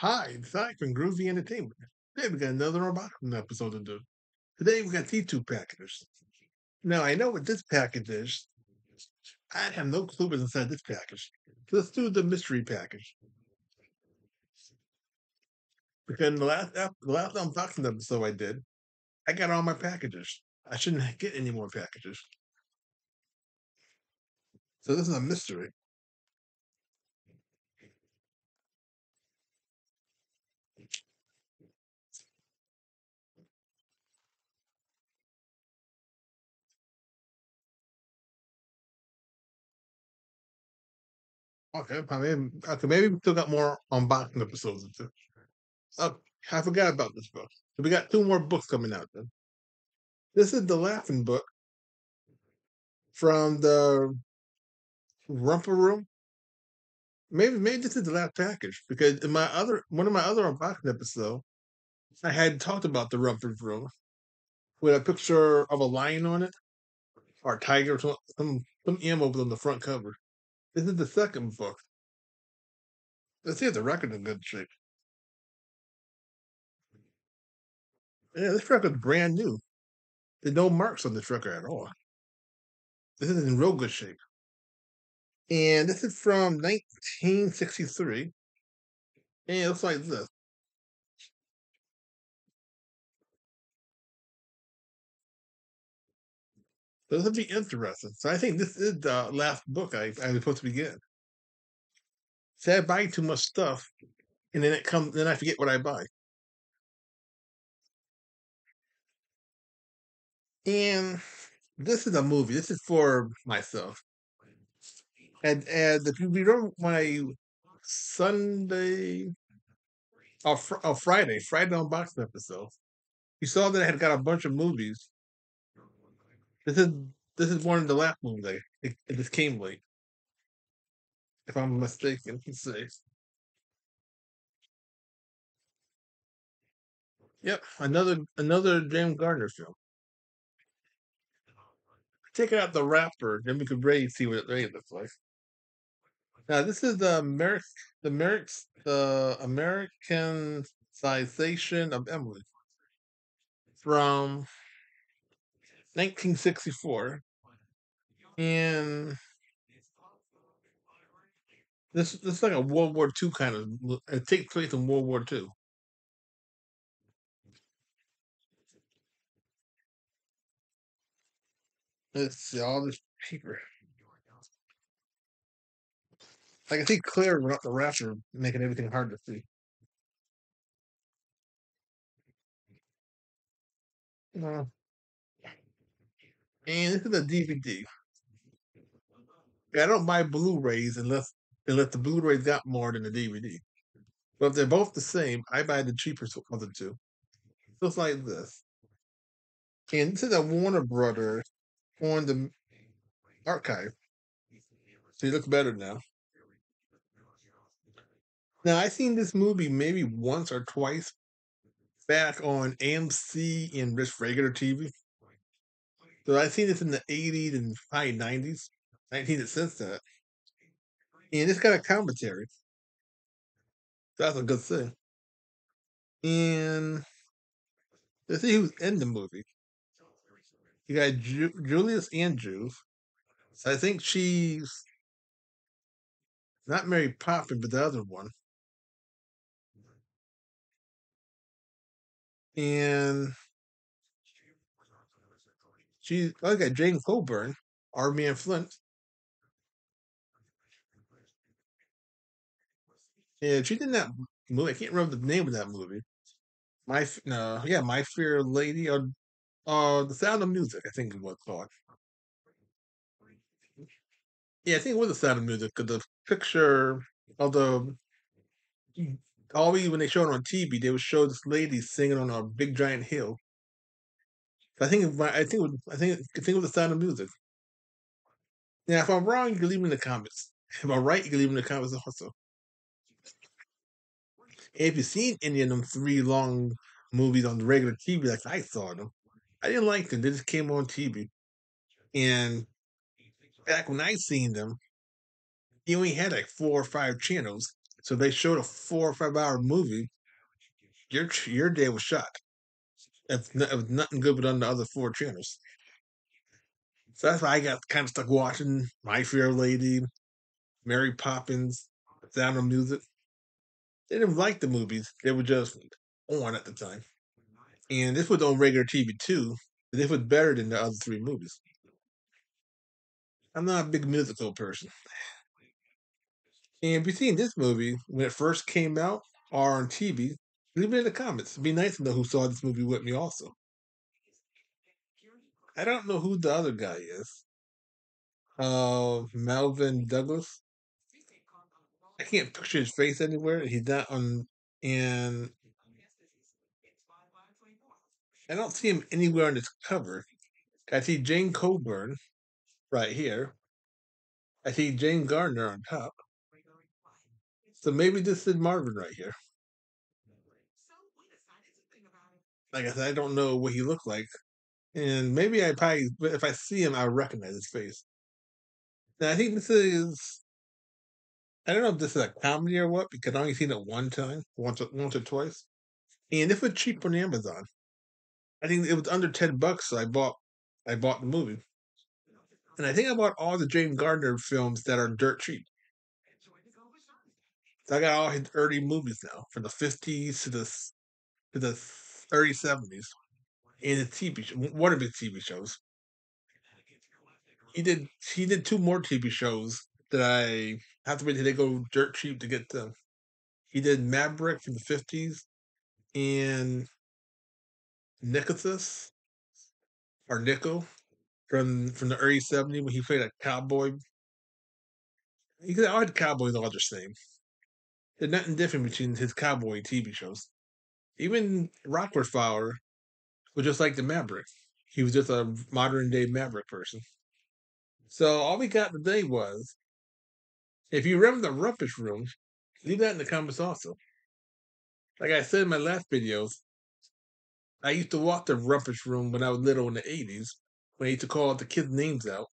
Hi, it's Ike from Groovy Entertainment. Today we got another unboxing episode to do. Today we got these two packages. Now I know what this package is. I have no clue what's inside this package. Let's do the mystery package. Because in the last ep- the last unboxing episode I did, I got all my packages. I shouldn't get any more packages. So this is a mystery. Okay, mean, okay, maybe we still got more unboxing episodes do. Oh, I forgot about this book. So we got two more books coming out then. This is the Laughing Book from the Romper Room. Maybe maybe this is the last package because in my other one of my other unboxing episodes, I had talked about the Rumford Room with a picture of a lion on it or a tiger or some some, some animal on the front cover. This is the second book. Let's see if the record in good shape. Yeah, this record's brand new. There's no marks on this record at all. This is in real good shape. And this is from 1963. And it looks like this. Will be interesting. So I think this is the last book I, I was supposed to begin. See, I buy too much stuff, and then it comes, then I forget what I buy. And this is a movie. This is for myself. And and if you remember my Sunday or, fr- Friday, Friday unboxing episode, you saw that I had got a bunch of movies. This is this is one of the last movies. I, it, just came late, if I'm mistaken. Let's see. Yep, another another James Gardner film. Take out the wrapper, then we could really see what it really looks like. Now this is the Americ the Americ the Americanization of Emily from 1964, and this this is like a World War II kind of. It takes place in World War II. Let's see all this paper. I can see clear without the wrapper, making everything hard to see. Uh, and this is a DVD. I don't buy Blu-rays unless unless the Blu-rays got more than the DVD. But if they're both the same, I buy the cheapest of the two. Looks like this. And this is a Warner Brothers on the archive. So it looks better now. Now I seen this movie maybe once or twice back on AMC and just regular TV. So I seen this in the 80s and high 90s. I ain't seen it since that. And it's got a commentary. So That's a good thing. And let's see who's in the movie. You got Ju- Julius Andrews. So I think she's not Mary Poppins, but the other one. And she, oh, I got James Coburn, Our Man Flint. And she's in that movie. I can't remember the name of that movie. My no, yeah, My Fair Lady or uh, The Sound of Music. I think it was called. Yeah, I think it was The Sound of Music because the picture of the always when they showed it on TV, they would show this lady singing on a big giant hill. I think it, mi- I think was, I think I think was The Sound of Music. Now, if I'm wrong, you can leave me in the comments. If I'm right, you can leave me in the comments also. And if you've seen any of them three long movies on the regular TV, like I saw them, I didn't like them. They just came on TV. And back when I seen them, you only had like four or five channels. So they showed a four or five hour movie. Your your day was shot. If, if nothing good but on the other four channels. So that's why I got kind of stuck watching My Fair Lady, Mary Poppins, Sound of Music. They didn't like the movies; they were just on at the time. And this was on regular TV too. This was better than the other three movies. I'm not a big musical person. And if you've seen this movie when it first came out or on TV, leave it in the comments. It'd be nice to know who saw this movie with me also. I don't know who the other guy is. Uh, Melvyn Douglas. I can't picture his face anywhere. He's not on, and I don't see him anywhere on this cover. I see James Coburn right here. I see James Gardner on top. So maybe this is Marvin right here. Like I said, I don't know what he looked like. And maybe I probably, if I see him, I'll recognize his face. Now, I think this is, I don't know if this is a comedy or what, because I only seen it one time, once or, once or twice. And it was cheap on Amazon. I think it was under 10 bucks, so I bought, I bought the movie. And I think I bought all the James Gardner films that are dirt cheap. So I got all his early movies now, from the 50s to the, to the early 70s in a TV show, one of his TV shows. He did he did two more TV shows that I have to wait till they go dirt cheap to get them. He did Maverick from the fifties and Nicholas or Nickel from from the early seventies when he played a cowboy. He could all the cowboys are all the same. There's nothing different between his cowboy TV shows. Even Rockford Files was just like the Maverick. He was just a modern day Maverick person. So all we got today was if you remember the Rumpus Room, leave that in the comments also. Like I said in my last videos, I used to walk the Rumpus Room when I was little in the 80s, when I used to call the kids' names out.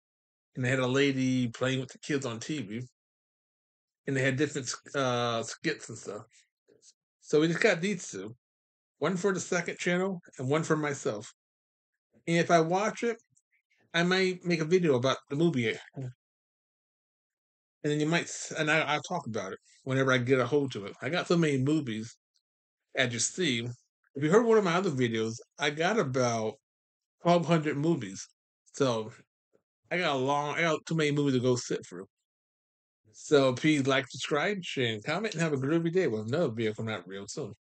And they had a lady playing with the kids on TV. And they had different uh, skits and stuff. So we just got these two one for the second channel and one for myself. And if I watch it, I might make a video about the movie. And then you might, and I, I'll talk about it whenever I get a hold of it. I got so many movies, as you see. If you heard one of my other videos, I got about 1,200 movies. So I got a long, I got too many movies to go sit through. So please like, subscribe, share, and comment, and have a groovy day with another video coming out real soon.